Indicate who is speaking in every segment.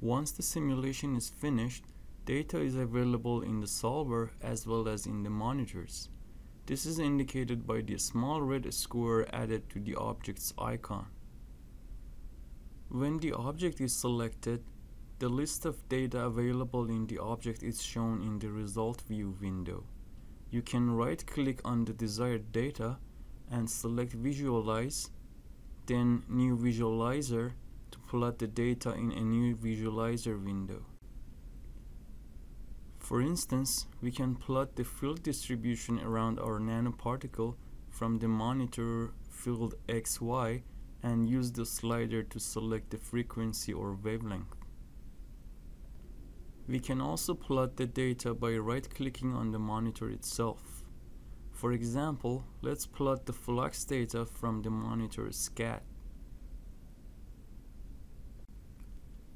Speaker 1: Once the simulation is finished, data is available in the solver as well as in the monitors. This is indicated by the small red square added to the object's icon. When the object is selected, the list of data available in the object is shown in the result view window. You can right click on the desired data and select visualize, then new visualizer plot the data in a new visualizer window. For instance, we can plot the field distribution around our nanoparticle from the monitor field XY and use the slider to select the frequency or wavelength. We can also plot the data by right-clicking on the monitor itself. For example, let's plot the flux data from the monitor SCAD.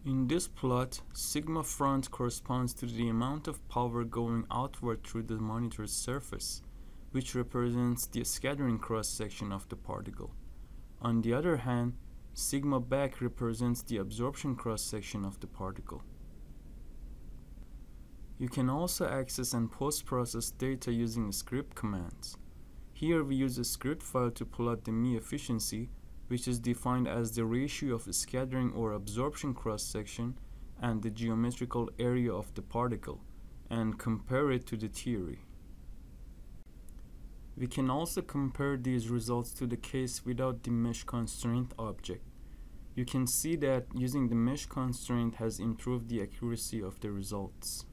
Speaker 1: In this plot, sigma front corresponds to the amount of power going outward through the monitor's surface, which represents the scattering cross-section of the particle. On the other hand, sigma back represents the absorption cross-section of the particle. You can also access and post-process data using script commands. Here we use a script file to plot the Mie efficiency which is defined as the ratio of scattering or absorption cross-section and the geometrical area of the particle, and compare it to the theory. We can also compare these results to the case without the mesh constraint object. You can see that using the mesh constraint has improved the accuracy of the results.